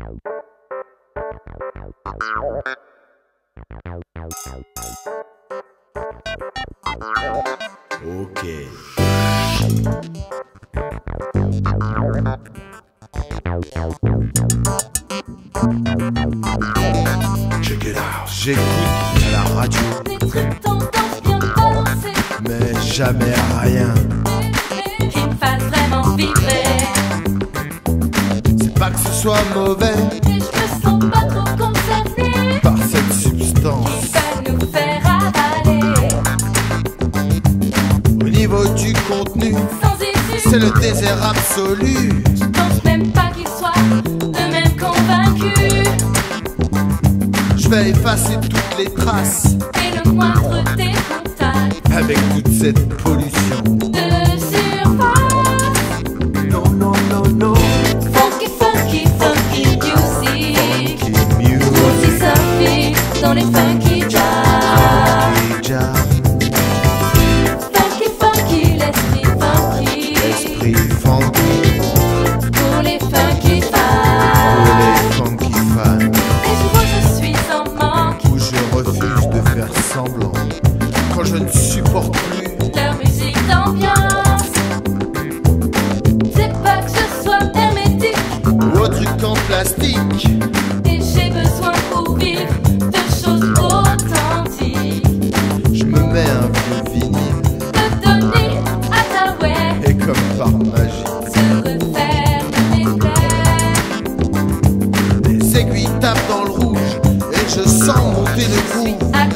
Ok. Check it out. J'écoute la radio, mais jamais rien. Qui me fassent vraiment vibrer Soit mauvais. Et je me sens pas trop concernée par cette substance. Qui va nous faire avaler Au niveau du contenu, Sans issue. c'est le désert absolu. Je pense même pas qu'ils soient eux-mêmes convaincus Je vais effacer toutes les traces. Et le moindre des contacts avec toute cette pollution. Aiguilles tapent dans le rouge. Et je sens monter le coup.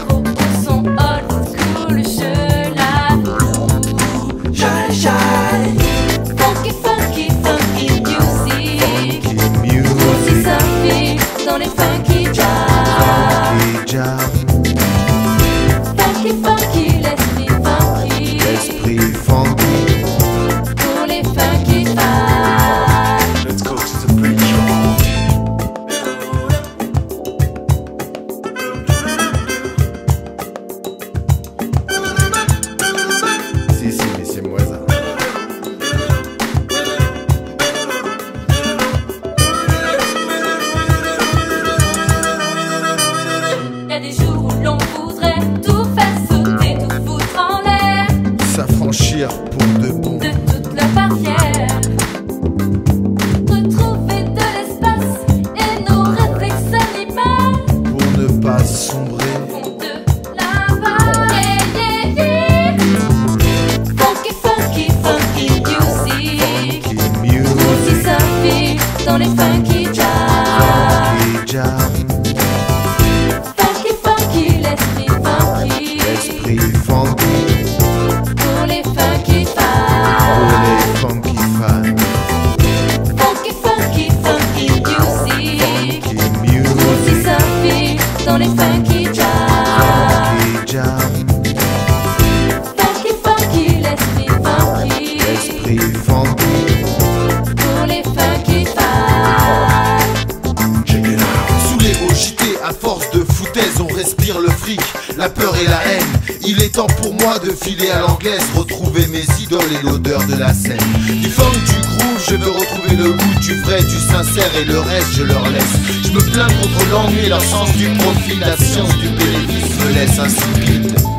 Dans funky jams. Funky jam, le fric, la peur et la haine. Il est temps pour moi de filer à l'anglaise, retrouver mes idoles et l'odeur de la scène. Du funk, du groove, je veux retrouver le goût du vrai, du sincère et le reste, je leur laisse. Je me plains contre l'ennui, leur sens du profit, la science du bénéfice me laisse insipide.